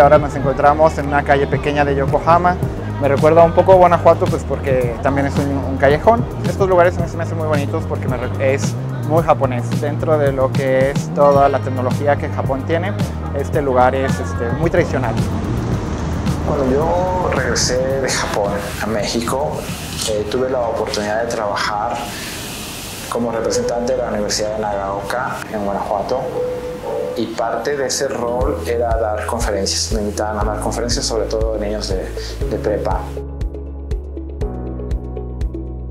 ahora nos encontramos en una calle pequeña de Yokohama. Me recuerda un poco a Guanajuato pues porque también es un, callejón. Estos lugares me hacen muy bonitos porque es muy japonés. Dentro de lo que es toda la tecnología que Japón tiene, este lugar es este, muy tradicional. Cuando yo regresé de Japón a México, eh, tuve la oportunidad de trabajar como representante de la Universidad de Nagaoka en Guanajuato y parte de ese rol era dar conferencias. Me invitaban a dar conferencias sobre todo de niños de, de prepa.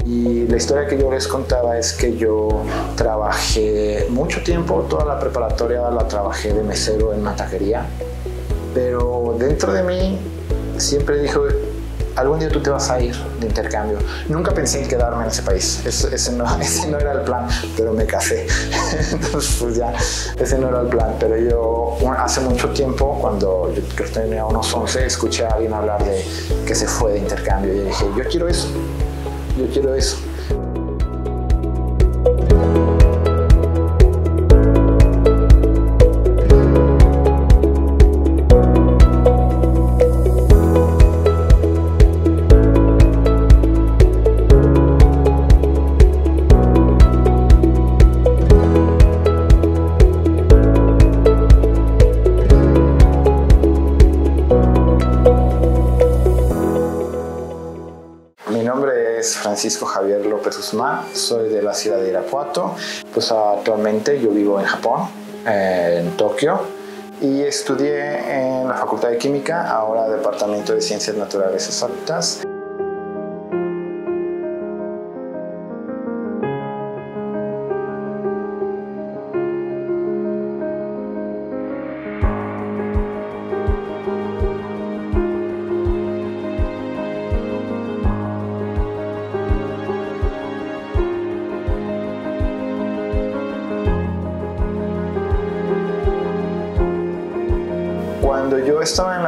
Y la historia que yo les contaba es que yo trabajé mucho tiempo, toda la preparatoria la trabajé de mesero en una taquería, pero dentro de mí siempre dijo, algún día tú te vas a ir de intercambio. Nunca pensé en quedarme en ese país, ese, no, ese no, era el plan, pero me casé. Entonces, pues ya, ese no era el plan. Pero yo hace mucho tiempo, cuando yo creo que tenía unos 11, escuché a alguien hablar de que se fue de intercambio y dije, yo quiero eso, yo quiero eso. Soy de la ciudad de Irapuato, pues actualmente yo vivo en Japón, en Tokio, y estudié en la Facultad de Química, ahora Departamento de Ciencias Naturales Exactas.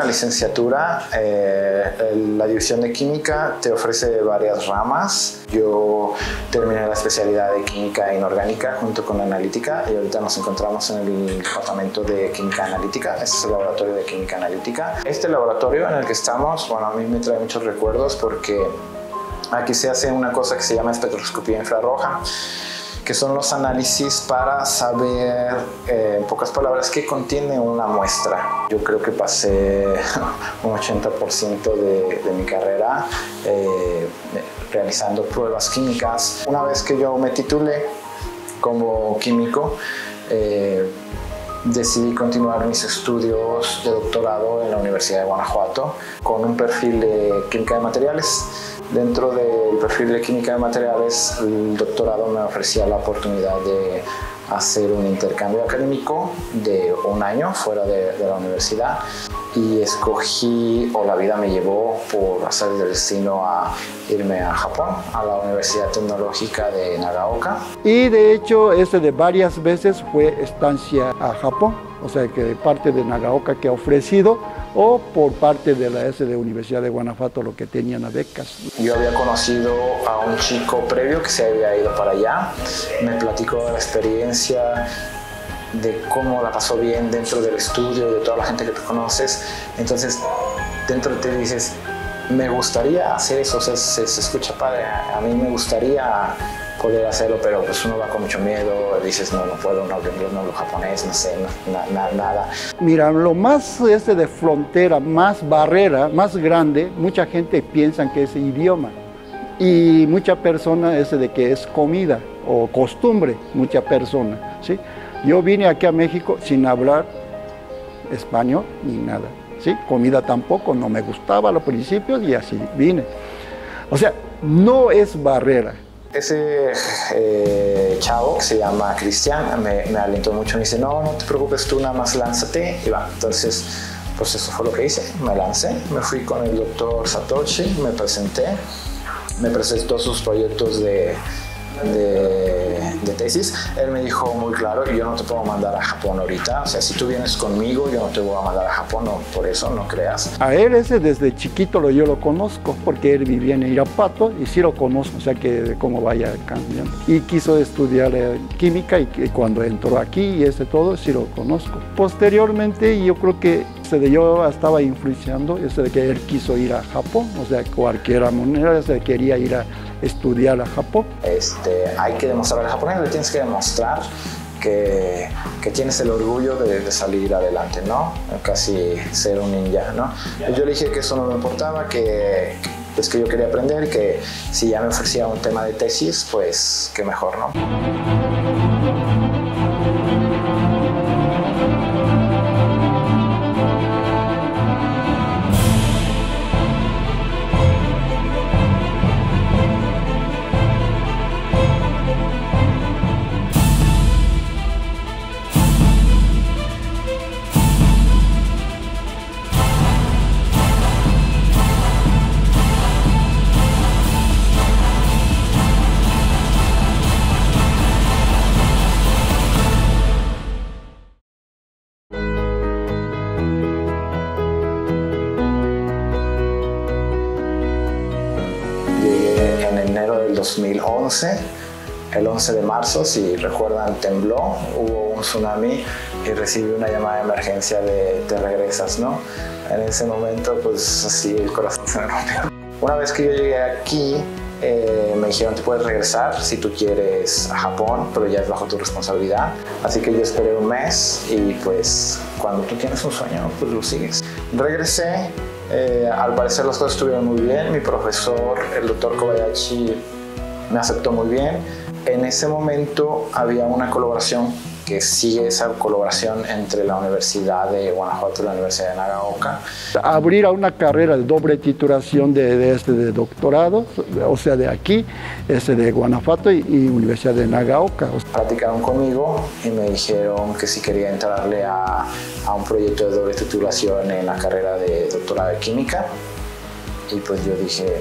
Licenciatura, eh, la división de química te ofrece varias ramas. Yo terminé la especialidad de química inorgánica junto con analítica y ahorita nos encontramos en el departamento de química analítica. Este es el laboratorio de química analítica. Este laboratorio en el que estamos, bueno, a mí me trae muchos recuerdos porque aquí se hace una cosa que se llama espectroscopía infrarroja que son los análisis para saber, eh, en pocas palabras, qué contiene una muestra. Yo creo que pasé un 80% de, de, mi carrera eh, realizando pruebas químicas. Una vez que yo me titulé como químico, eh, decidí continuar mis estudios de doctorado en la Universidad de Guanajuato con un perfil de química de materiales Dentro del perfil de química de materiales, el doctorado me ofrecía la oportunidad de hacer un intercambio académico de un año fuera de, la universidad y escogí o la vida me llevó por hacer el destino a irme a Japón, a la Universidad Tecnológica de Nagaoka. Y de hecho, este de varias veces fue estancia a Japón, o sea que de parte de Nagaoka que ha ofrecido o por parte de la S de Universidad de Guanajuato lo que tenían a becas. Yo había conocido a un chico previo que se había ido para allá, me platicó de la experiencia, de cómo la pasó bien dentro del estudio, de toda la gente que tú conoces, entonces dentro de ti dices, me gustaría hacer eso, se, se escucha padre, a mí me gustaría poder hacerlo, pero pues uno va con mucho miedo, dices, no, no puedo, no hablo no hablo japonés, no sé, nada. Mira, lo más este de frontera, más barrera, más grande, mucha gente piensa que es idioma y mucha persona es de que es comida o costumbre, mucha persona, ¿sí? Yo vine aquí a México sin hablar español ni nada, ¿sí? Comida tampoco, no me gustaba a los principios y así vine. O sea, no es barrera, ese eh, chavo que se llama Cristian me, me, alentó mucho, me dice, no, no te preocupes tú, nada más lánzate y va. Entonces, pues eso fue lo que hice, me lancé, me fui con el doctor Satoshi, me presenté, me presentó sus proyectos de de, tesis, él me dijo muy claro, yo no te puedo mandar a Japón ahorita, o sea, si tú vienes conmigo, yo no te voy a mandar a Japón, no, por eso no creas. A él ese desde chiquito lo, yo lo conozco, porque él vivía en Irapato y sí lo conozco, o sea, que de cómo vaya cambiando. Y quiso estudiar eh, química y, cuando entró aquí y ese todo, sí lo conozco. Posteriormente, yo creo que este, de yo estaba influenciando este, de que él quiso ir a Japón, o sea, cualquier manera este, quería ir a estudiar a Japón. Este, hay que demostrar al japonés, le tienes que demostrar que, que, tienes el orgullo de, de, salir adelante, ¿no? Casi ser un ninja, ¿no? Yo le dije que eso no me importaba, que, pues que yo quería aprender que si ya me ofrecía un tema de tesis, pues que mejor, ¿no? El 11 de marzo, si recuerdan, tembló, hubo un tsunami y recibí una llamada de emergencia de te regresas, ¿no? En ese momento, pues así el corazón se me rompió. Una vez que yo llegué aquí, eh, me dijeron te puedes regresar si tú quieres a Japón, pero ya es bajo tu responsabilidad. Así que yo esperé un mes y pues cuando tú tienes un sueño, pues lo sigues. Regresé, eh, al parecer las cosas estuvieron muy bien. Mi profesor, el doctor Kobayashi, me aceptó muy bien. En ese momento había una colaboración que sigue esa colaboración entre la Universidad de Guanajuato y la Universidad de Nagaoka. Abrir a una carrera de doble titulación de, este de doctorado, o sea, de aquí, este de Guanajuato y, y Universidad de Nagaoka. Platicaron conmigo y me dijeron que si quería entrarle a, a un proyecto de doble titulación en la carrera de doctorado de química. Y pues yo dije,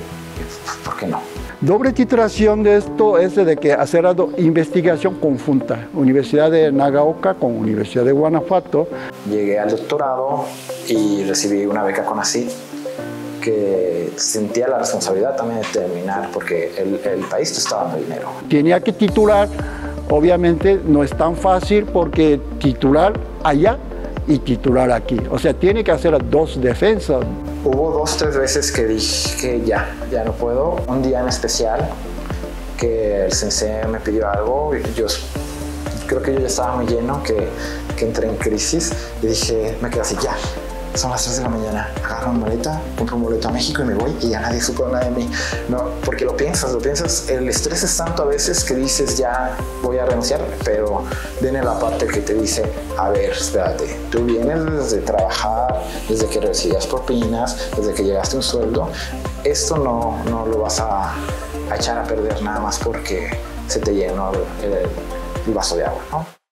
¿por qué no? Doble titulación de esto es de que hacer investigación conjunta, Universidad de Nagaoka con Universidad de Guanajuato. Llegué al doctorado y recibí una beca con ACID que sentía la responsabilidad también de terminar porque el, el país te está dando dinero. Tenía que titular, obviamente no es tan fácil porque titular allá y titular aquí. O sea, tiene que hacer dos defensas. Hubo dos, tres veces que dije ya, ya no puedo. Un día en especial que el sensei me pidió algo y yo creo que yo ya estaba muy lleno, que, que entré en crisis y dije, me quedé así, ya, son las 3 de la mañana, agarro una maleta, compro un boleto a México y me voy y ya nadie supo nada de mí. No, porque lo piensas, lo piensas, el estrés es tanto a veces que dices ya voy a renunciar, pero viene la parte que te dice, a ver, espérate, tú vienes desde trabajar, desde que recibías propinas, desde que llegaste a un sueldo, esto no, no lo vas a, a, echar a perder nada más porque se te llenó el, el, el vaso de agua, ¿no?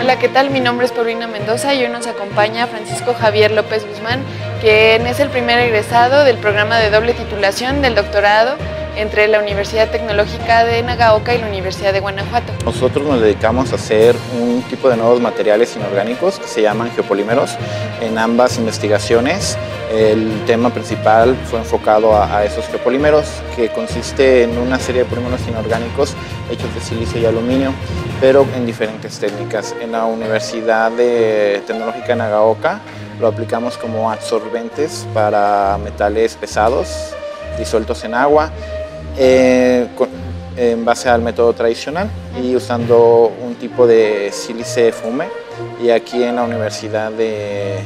Hola, ¿qué tal? Mi nombre es Paulina Mendoza y hoy nos acompaña Francisco Javier López Guzmán, quien es el primer egresado del programa de doble titulación del doctorado entre la Universidad Tecnológica de Nagaoka y la Universidad de Guanajuato. Nosotros nos dedicamos a hacer un tipo de nuevos materiales inorgánicos que se llaman geopolímeros en ambas investigaciones. El tema principal fue enfocado a, a esos geopolímeros, que consiste en una serie de polímeros inorgánicos hechos de silicio y aluminio, pero en diferentes técnicas. En la Universidad de Tecnológica Nagaoka lo aplicamos como absorbentes para metales pesados disueltos en agua eh, en base al método tradicional y usando un tipo de sílice fume. Y aquí en la Universidad de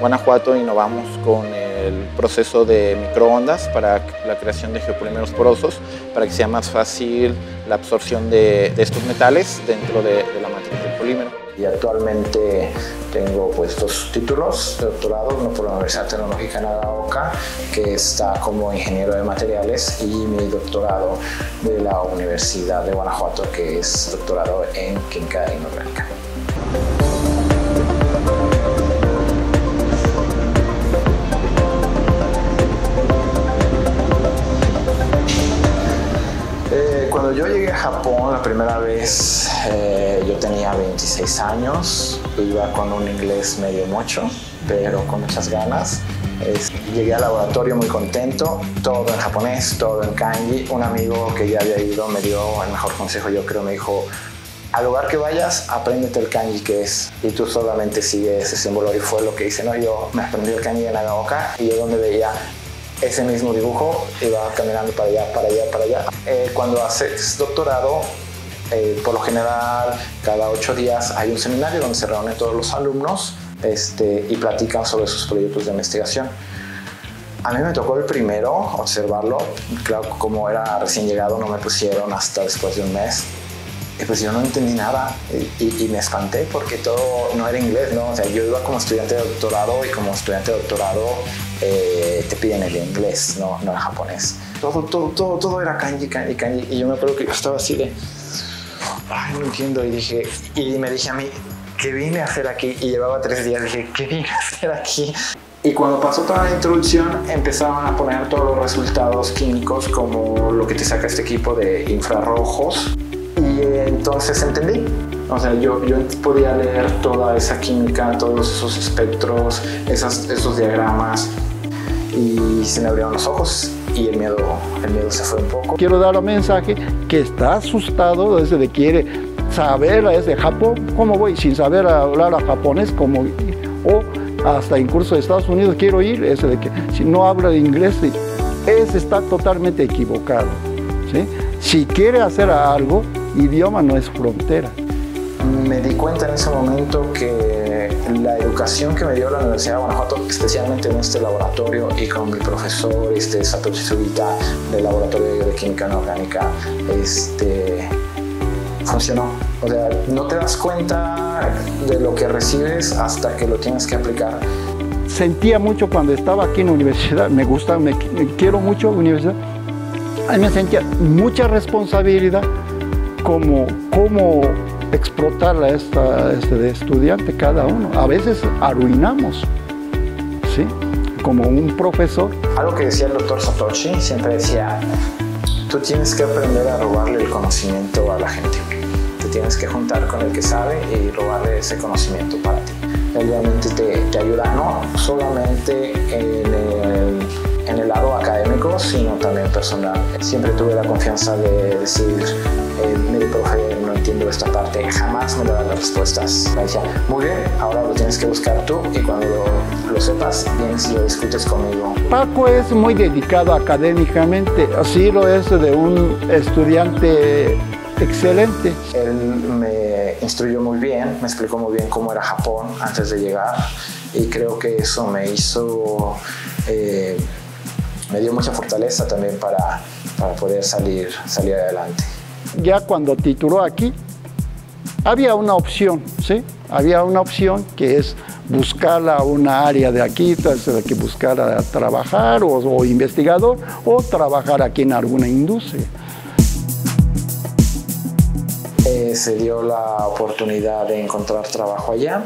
Guanajuato innovamos con el proceso de microondas para la creación de geopolímeros porosos para que sea más fácil la absorción de, estos metales dentro de, la matriz del polímero y actualmente tengo pues dos títulos de doctorado, uno por la Universidad Tecnológica de Nagaoka, que está como ingeniero de materiales, y mi doctorado de la Universidad de Guanajuato, que es doctorado en química inorgánica. Japón la primera vez, eh, yo tenía 26 años, iba con un inglés medio mocho, pero con muchas ganas. Es, llegué al laboratorio muy contento, todo en japonés, todo en kanji. Un amigo que ya había ido me dio el mejor consejo, yo creo, me dijo, al lugar que vayas, apréndete el kanji que es y tú solamente sigues ese símbolo y fue lo que hice, ¿no? Yo me aprendí el kanji en Nagaoka y yo donde veía ese mismo dibujo iba caminando para allá, para allá, para allá. Eh, cuando haces doctorado, eh, por lo general, cada ocho días hay un seminario donde se reúnen todos los alumnos este, y platican sobre sus proyectos de investigación. A mí me tocó el primero observarlo, claro, como era recién llegado no me pusieron hasta después de un mes y pues yo no entendí nada y, me espanté porque todo no era inglés, ¿no? O sea, yo iba como estudiante de doctorado y como estudiante de doctorado eh, te piden el inglés, no, no el japonés. Todo, todo, todo, todo era kanji, kanji, kanji. Y yo me acuerdo que yo estaba así de, ay, no entiendo. Y dije, y me dije a mí, ¿qué vine a hacer aquí? Y llevaba tres días, dije, ¿qué vine a hacer aquí? Y cuando pasó toda la introducción, empezaban a poner todos los resultados químicos como lo que te saca este equipo de infrarrojos y entonces entendí. O sea, yo, yo podía leer toda esa química, todos esos espectros, esas, esos diagramas y se me abrieron los ojos y el miedo, el miedo se fue un poco. Quiero dar un mensaje que está asustado desde que quiere saber desde Japón, ¿cómo voy? Sin saber hablar a japonés, como o hasta incluso de Estados Unidos quiero ir, ese de que si no habla inglés, ese está totalmente equivocado. ¿sí? Si quiere hacer algo, idioma no es frontera. Me di cuenta en ese momento que la educación que me dio la Universidad de Guanajuato, especialmente en este laboratorio y con mi profesor este, Satoshi Sugita del Laboratorio de Química Inorgánica, este, funcionó. O sea, no te das cuenta de lo que recibes hasta que lo tienes que aplicar. Sentía mucho cuando estaba aquí en la universidad, me gusta, me, quiero mucho la universidad, a mí me sentía mucha responsabilidad como cómo explotar a esta, este de estudiante cada uno. A veces arruinamos, ¿sí? Como un profesor. Algo que decía el doctor Satoshi, siempre decía, tú tienes que aprender a robarle el conocimiento a la gente. Te tienes que juntar con el que sabe y robarle ese conocimiento para ti. Él realmente te, te ayuda no solamente en el en el lado académico, sino también personal. Siempre tuve la confianza de decir, eh, mire, profe, no entiendo esta parte, jamás me da las respuestas. Me decía, muy bien, ahora lo tienes que buscar tú y cuando lo, sepas, vienes y lo discutes conmigo. Paco es muy dedicado académicamente, así lo es de un estudiante excelente. Él me instruyó muy bien, me explicó muy bien cómo era Japón antes de llegar y creo que eso me hizo... Eh, me dio mucha fortaleza también para, para poder salir, salir adelante. Ya cuando tituló aquí, había una opción, ¿sí? Había una opción que es buscar a una área de aquí, entonces que buscar a trabajar o, o, investigador o trabajar aquí en alguna industria. Eh, se dio la oportunidad de encontrar trabajo allá,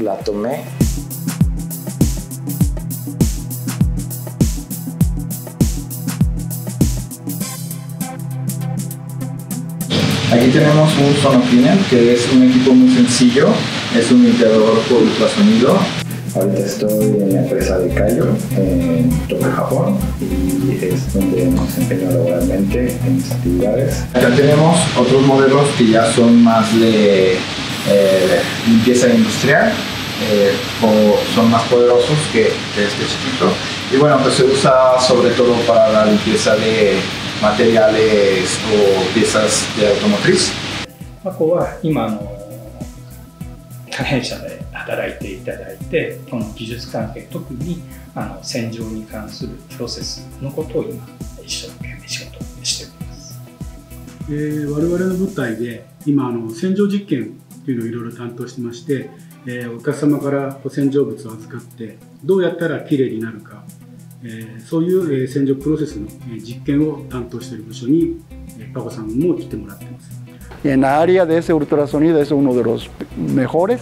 la tomé Aquí tenemos un Sonocleaner, que es un equipo muy sencillo, es un limpiador por ultrasonido. Ahorita estoy en la empresa de Cayo, en Tokio, Japón, y es donde nos desempeño laboralmente en mis actividades. Acá tenemos otros modelos que ya son más de eh, limpieza industrial, eh, o son más poderosos que, que este chiquito. Y bueno, pues se usa sobre todo para la limpieza de materiales o piezas de automotriz? まあ、ここは今の加減者で働いていただいてこの技術関係特にあの洗浄に関するプロセスのことを今一生懸命仕事しております、えー、我々の部隊で今あの洗浄実験というのをいろいろ担当してまして、えー、お客様から洗浄物を預かってどうやったらきれいになるかえそういう洗浄プロセスの実験を担当している部署にパコさんも来てもらってます。En la área de ese ultrasonido es uno de los mejores.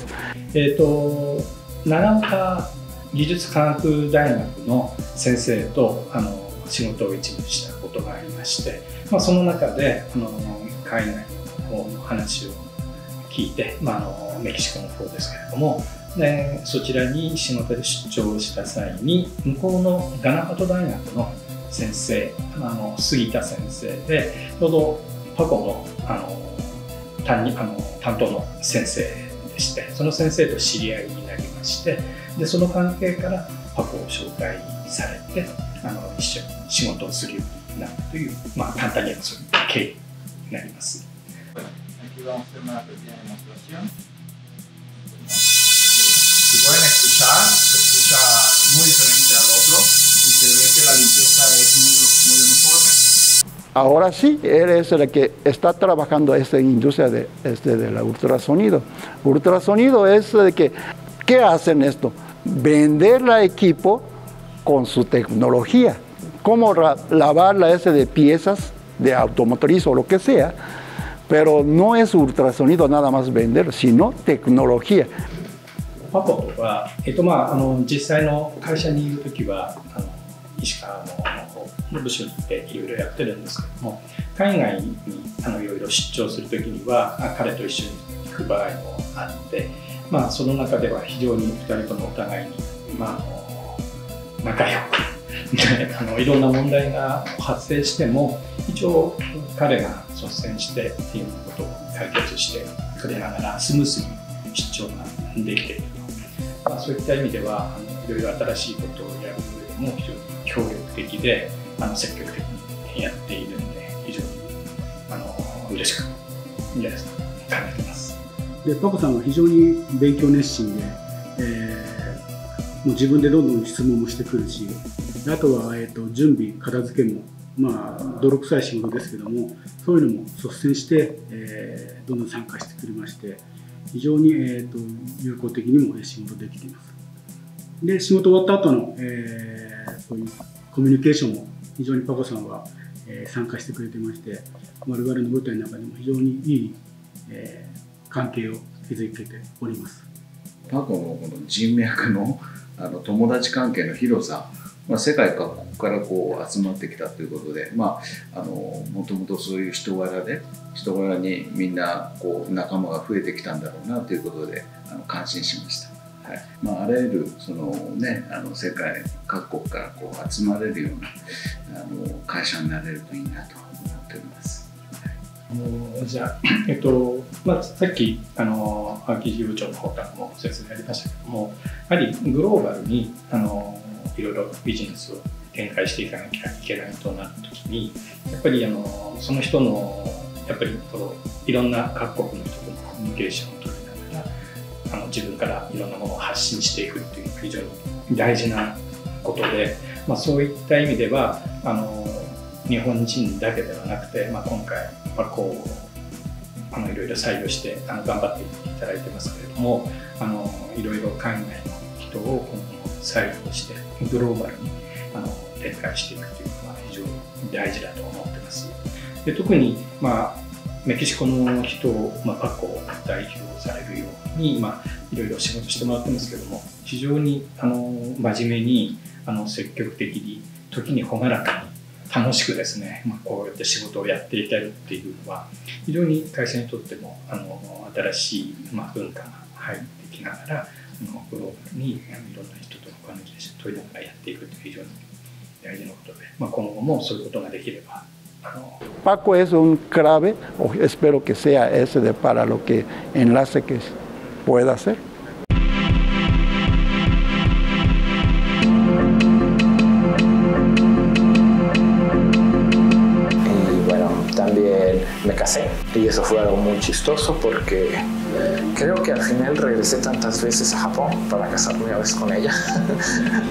えっ、と長岡技術科学大学の先生とあの仕事を一部したことがありまして、まあ、その中であの海外の方の話を聞いて、まあ、あのメキシコの方ですけれどもでそちらに仕事で出張した際に向こうのガナファト大学の先生あの杉田先生でちょうどパコのあの担任あの担当の先生でしてその先生と知り合いになりましてでその関係からパコを紹介されてあの一緒に仕事をするようになったという、まあ、簡単に言えばそういう経緯になります。Ahora sí, él es el que está trabajando esta industria de, este, del ultrasonido. Ultrasonido es de que, ¿qué hacen esto? Vender el equipo con su tecnología. Cómo lavar la S de piezas de automotriz o lo que sea, pero no es ultrasonido nada más vender, sino tecnología. パポは、えっとまあ、あの実際の会社にいる時はあの石川の 部署に行っていろいろやってるんですけども海外にあのいろいろ出張する時には彼と一緒に行く場合もあって、まあ、その中では非常に2人ともお互いに、まあ、仲良く あのいろんな問題が発生しても一応彼が率先してっていうことを解決してくれながらスムースに出張ができていると、まあ、そういった意味ではあのいろいろ新しいことをやる上でも非常に協力的であの積極的にやっているので非常にあの嬉しく皆さん考えてます。でパコさんは非常に勉強熱心で、えー、もう自分でどんどん質問もしてくるしあとは、えーと、準備片付けもまあ泥臭い仕事ですけどもそういうのも率先して、えー、どんどん参加してくれまして非常に、えーと、有効的にも仕事できていますで仕事終わった後の、えー、そういうコミュニケーションも非常にパコさんは、えー、参加してくれてまして我々の舞台の中でも非常にいい、えー、関係を築けておりますパコのこの人脈のあの友達関係の広さまあ、世界各国からこう集まってきたということで、まあ、あのもともとそういう人柄で人柄にみんなこう仲間が増えてきたんだろうなということであの感心しました。はいまあ、あらゆるその、ね、あの世界各国からこう集まれるようなあの会社になれるといいなと思っております。あのじゃあ、えっとまあ、さっきあの秋事部長の方からも説明ありましたけどもやはりグローバルにあのいろいろビジネスを展開していかなきゃいけないとなった時にやっぱりあのその人のやっぱりこのいろんな各国の人とのコミュニケーションを取あの自分からいろんなものを発信していくっていうのが非常に大事なことで、まあ、そういった意味ではあの日本人だけではなくて、まあ、今回まあこうあのいろいろ採用してあの頑張っていただいてますけれどもあのいろいろ海外の人を今後採用してグローバルにあの展開していくというのは非常に大事だと思ってます。で特に、まあ、メキシコの人を、まあ、パコを代表されるように、まあ、いろいろ仕事してもらってますけども非常にあの真面目にあの積極的に時に朗らかに楽しくですね、まあ、こうやって仕事をやっていけるっていうのは非常に会社にとってもあの新しい、まあ、文化が入ってきながらのグローバルにいろんな人とのコミュニケーションを取りながらやっていくという非常に大事なことで、まあ、今後もそういうことができれば Paco es un clave, espero que sea ese de para lo que enlace que pueda hacer. Y bueno, también me casé y eso fue algo muy chistoso porque Creo que al final regresé tantas veces a Japón para casarme a veces con ella.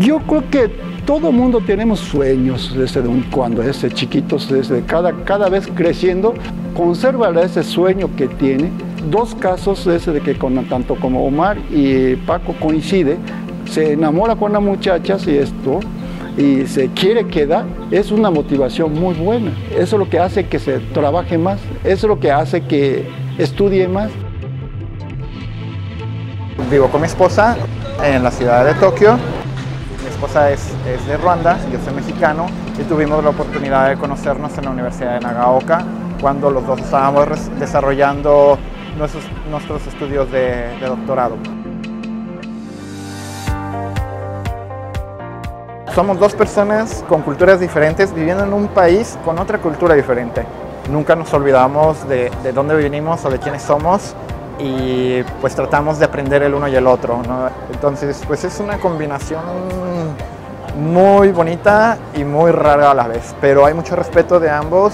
Yo creo que todo mundo tenemos sueños desde cuando es chiquitos, desde cada, cada vez creciendo, conserva ese sueño que tiene. Dos casos desde de que con, tanto como Omar y Paco coincide, se enamora con la muchacha y esto, y se quiere quedar, es una motivación muy buena. Eso es lo que hace que se trabaje más, eso es lo que hace que estudie más. Vivo con mi esposa en la ciudad de Tokio. Esposa es, de Ruanda, yo soy mexicano y tuvimos la oportunidad de conocernos en la Universidad de Nagaoka cuando los dos estábamos desarrollando nuestros, nuestros estudios de, de doctorado. Somos dos personas con culturas diferentes viviendo en un país con otra cultura diferente. nunca nos olvidamos de, de dónde venimos o de quiénes somos y pues tratamos de aprender el uno y el otro. ¿no? Entonces, pues es una combinación muy bonita y muy rara a la vez, pero hay mucho respeto de ambos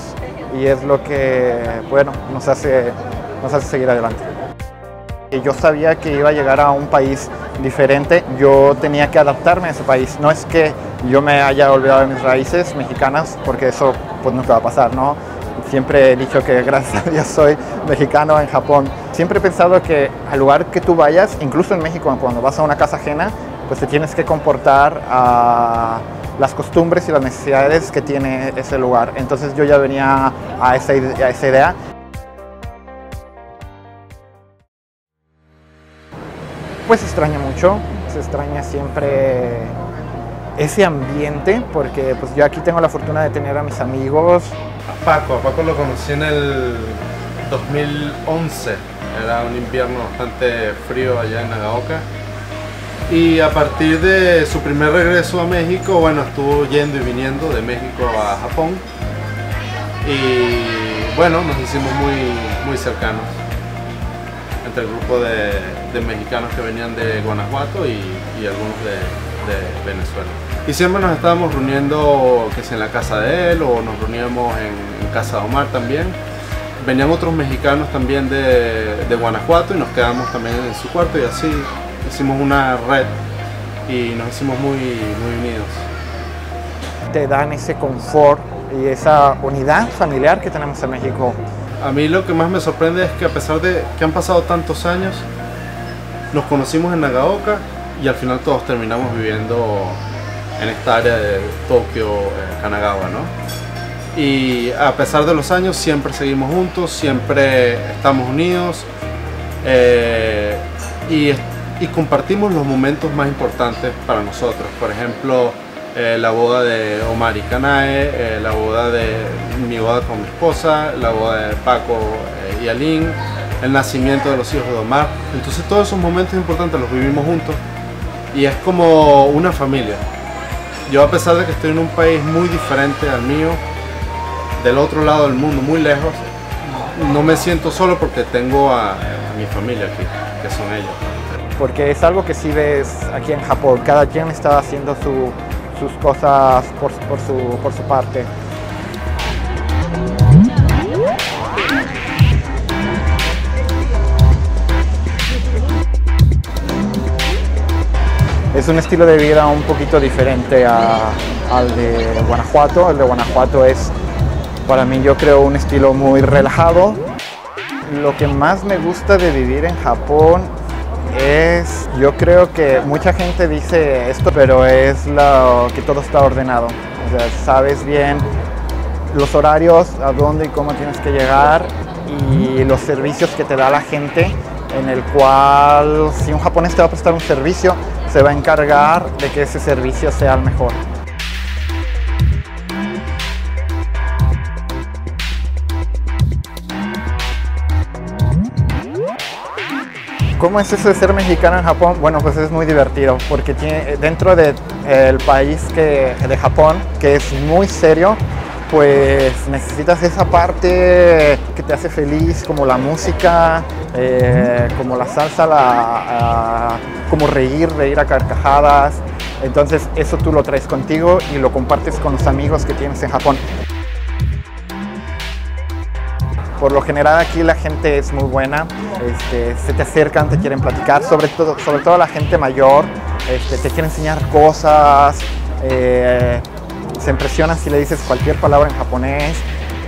y es lo que, bueno, nos hace, nos hace seguir adelante. Yo sabía que iba a llegar a un país diferente, yo tenía que adaptarme a ese país. No es que yo me haya olvidado de mis raíces mexicanas, porque eso pues nunca va a pasar, ¿no? Siempre he dicho que gracias a Dios soy mexicano en Japón. Siempre he pensado que al lugar que tú vayas, incluso en México, cuando vas a una casa ajena, pues te tienes que comportar a las costumbres y las necesidades que tiene ese lugar. Entonces yo ya venía a esa, idea. Pues se extraña mucho, se extraña siempre ese ambiente, porque pues yo aquí tengo la fortuna de tener a mis amigos. A Paco, a Paco lo conocí en el 2011, era un invierno bastante frío allá en Nagaoka. Y a partir de su primer regreso a México, bueno, estuvo yendo y viniendo de México a Japón. Y bueno, nos hicimos muy, muy cercanos entre el grupo de, mexicanos que venían de Guanajuato y, algunos de, Venezuela. Y siempre nos estábamos reuniendo, que es en la casa de él, o nos reuníamos en, en casa de Omar también. Venían otros mexicanos también de, de Guanajuato y nos quedamos también en su cuarto y así hicimos una red y nos hicimos muy, muy unidos. Te dan ese confort y esa unidad familiar que tenemos en México. A mí lo que más me sorprende es que a pesar de que han pasado tantos años, nos conocimos en Nagaoka y al final todos terminamos viviendo en esta área de Tokio, eh, Kanagawa, ¿no? Y a pesar de los años siempre seguimos juntos, siempre estamos unidos eh, y compartimos los momentos más importantes para nosotros. Por ejemplo, eh, la boda de Omar y Kanae, la boda de mi boda con mi esposa, la boda de Paco y Aline, el nacimiento de los hijos de Omar. Entonces todos esos momentos importantes los vivimos juntos y es como una familia. Yo a pesar de que estoy en un país muy diferente al mío, del otro lado del mundo, muy lejos, no me siento solo porque tengo a, mi familia aquí, que son ellos porque es algo que sí ves aquí en Japón. Cada quien está haciendo su, sus cosas por, su, por su parte. Es un estilo de vida un poquito diferente al de Guanajuato. El de Guanajuato es, para mí, yo creo, un estilo muy relajado. Lo que más me gusta de vivir en Japón es, yo creo que mucha gente dice esto, pero es lo que todo está ordenado. O sea, sabes bien los horarios, a dónde y cómo tienes que llegar y los servicios que te da la gente, en el cual si un japonés te va a prestar un servicio, se va a encargar de que ese servicio sea el mejor. ¿Cómo es eso de ser mexicano en Japón? Bueno, pues es muy divertido porque tiene, dentro del de, país que, de Japón, que es muy serio, pues necesitas esa parte que te hace feliz, como la música, eh, como la salsa, como reír, reír a carcajadas. Entonces eso tú lo traes contigo y lo compartes con los amigos que tienes en Japón. Por lo general aquí la gente es muy buena, este, se te acercan, te quieren platicar, sobre todo, sobre todo la gente mayor, este, te quiere enseñar cosas, eh, se impresionan si le dices cualquier palabra en japonés,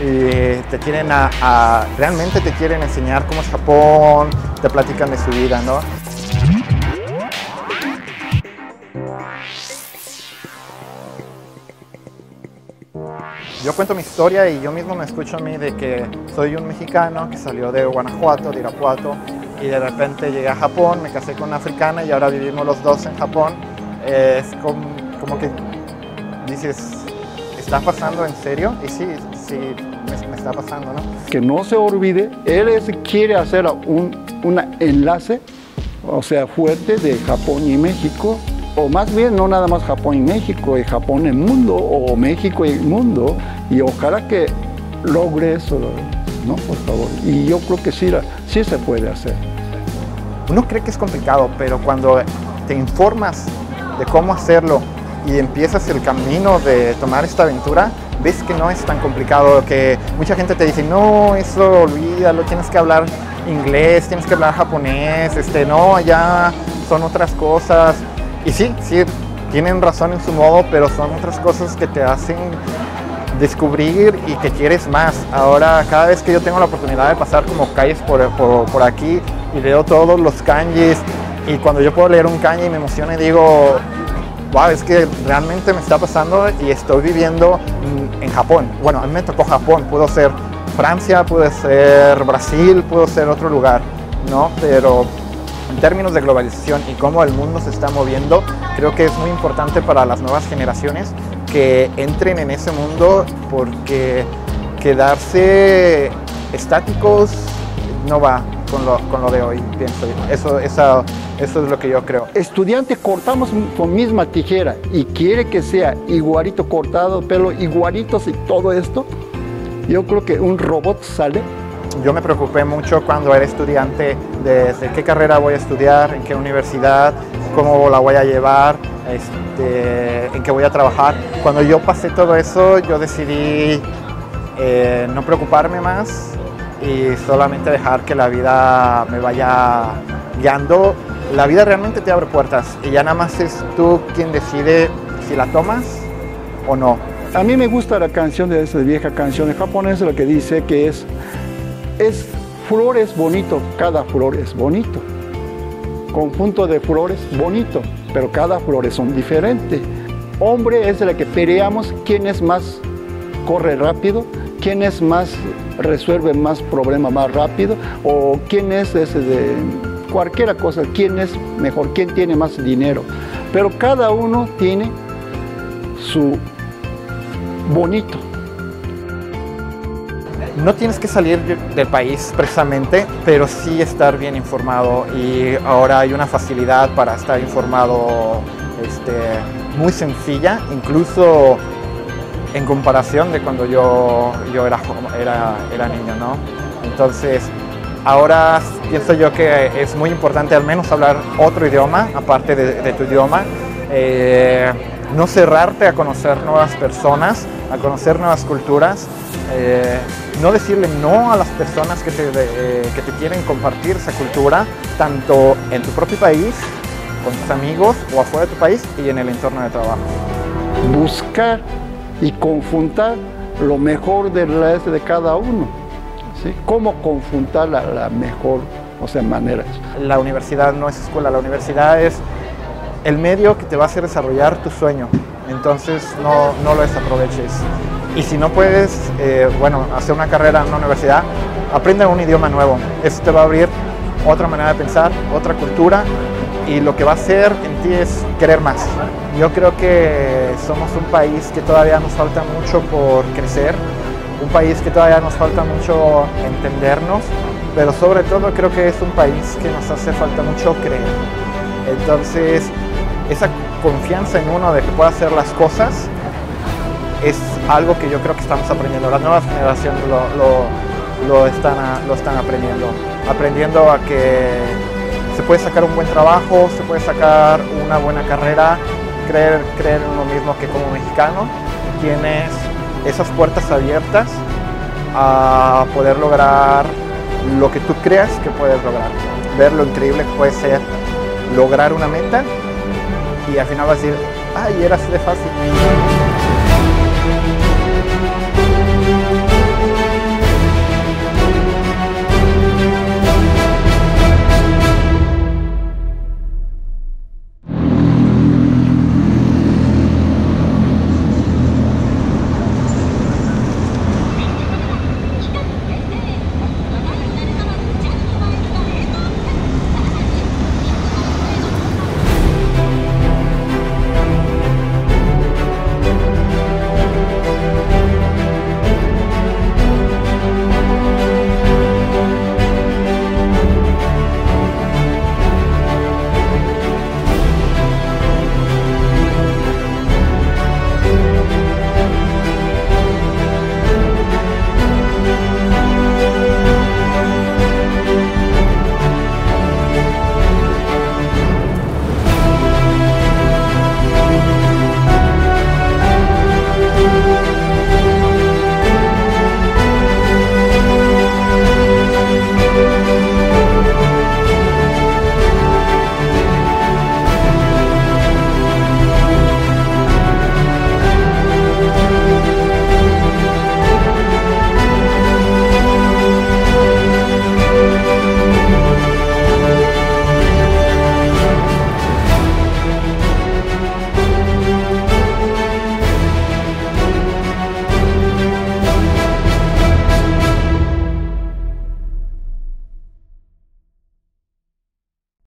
y te quieren a, realmente te quieren enseñar cómo es Japón, te platican de su vida, ¿no? Yo cuento mi historia y yo mismo me escucho a mí de que soy un mexicano que salió de Guanajuato, de Irapuato, y de repente llegué a Japón, me casé con una africana y ahora vivimos los dos en Japón. Es como que dices, ¿está pasando en serio? Y sí, sí, me, me está pasando, ¿no? Que no se olvide, él es, quiere hacer un una enlace, o sea, fuerte de Japón y México, o más bien no nada más Japón y México, y Japón el mundo, o México y el mundo, y ojalá que logre eso, ¿no? Por favor. Y yo creo que sí, sí se puede hacer. Uno cree que es complicado, pero cuando te informas de cómo hacerlo y empiezas el camino de tomar esta aventura, ves que no es tan complicado, que mucha gente te dice, no, eso olvídalo, tienes que hablar inglés, tienes que hablar japonés, este, no, ya son otras cosas. Y sí, sí, tienen razón en su modo, pero son otras cosas que te hacen descubrir y que quieres más. Ahora, cada vez que yo tengo la oportunidad de pasar como calles por, por, aquí y veo todos los kanjis, y cuando yo puedo leer un kanji me emociona y digo, wow, es que realmente me está pasando y estoy viviendo en Japón. Bueno, a mí me tocó Japón, pudo ser Francia, puede ser Brasil, pudo ser otro lugar, ¿no? Pero en términos de globalización y cómo el mundo se está moviendo, creo que es muy importante para las nuevas generaciones que entren en ese mundo porque quedarse estáticos no va con lo, con lo de hoy, pienso. Eso, eso, eso es lo que yo creo. Estudiante, cortamos con misma tijera y quiere que sea igualito cortado, pelo igualitos y todo esto, yo creo que un robot sale yo me preocupé mucho cuando era estudiante de, qué carrera voy a estudiar, en qué universidad, cómo la voy a llevar, este, en qué voy a trabajar. Cuando yo pasé todo eso, yo decidí eh, no preocuparme más y solamente dejar que la vida me vaya guiando. La vida realmente te abre puertas y ya nada más es tú quien decide si la tomas o no. A mí me gusta la canción de esa vieja canción japonesa, lo que dice que es es flores bonito, cada flor es bonito. Conjunto de flores bonito, pero cada flor son diferentes. Hombre es el que peleamos quién es más corre rápido, quién es más resuelve más problemas más rápido o quién es ese de cualquier cosa, quién es mejor, quién tiene más dinero. Pero cada uno tiene su bonito. No tienes que salir del país precisamente, pero sí estar bien informado y ahora hay una facilidad para estar informado este, muy sencilla, incluso en comparación de cuando yo, yo era, era, era niño, ¿no? Entonces, ahora pienso yo que es muy importante al menos hablar otro idioma, aparte de, tu idioma, eh, no cerrarte a conocer nuevas personas, a conocer nuevas culturas, eh, no decirle no a las personas que te, eh, que te quieren compartir esa cultura, tanto en tu propio país, con tus amigos o afuera de tu país y en el entorno de trabajo. Buscar y confuntar lo mejor de, de cada uno. ¿sí? ¿Cómo confuntar la, la mejor o sea, manera? La universidad no es escuela, la universidad es el medio que te va a hacer desarrollar tu sueño. Entonces no, no lo desaproveches. Y si no puedes, eh, bueno, hacer una carrera en una universidad, aprende un idioma nuevo. Eso te va a abrir otra manera de pensar, otra cultura y lo que va a hacer en ti es querer más. Yo creo que somos un país que todavía nos falta mucho por crecer, un país que todavía nos falta mucho entendernos, pero sobre todo creo que es un país que nos hace falta mucho creer. Entonces, esa confianza en uno de que pueda hacer las cosas es algo que yo creo que estamos aprendiendo. Las nuevas generaciones lo, están, lo están aprendiendo. Aprendiendo a que se puede sacar un buen trabajo, se puede sacar una buena carrera, creer, creer en uno mismo que como mexicano tienes esas puertas abiertas a poder lograr lo que tú creas que puedes lograr. Ver lo increíble que puede ser lograr una meta y al final vas a decir, ay, era así de fácil.